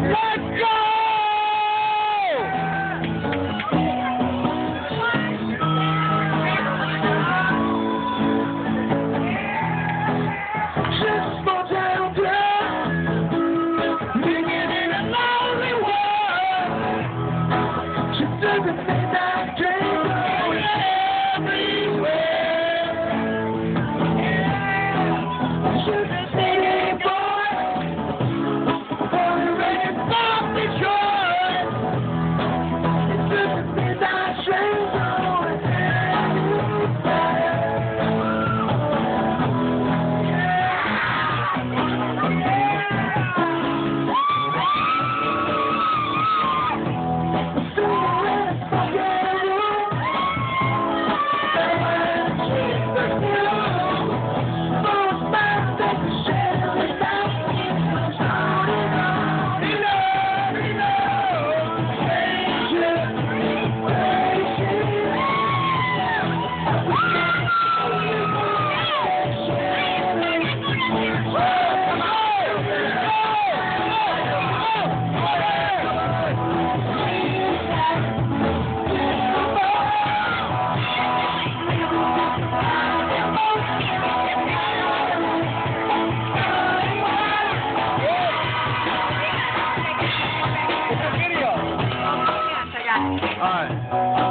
Let's go! All right.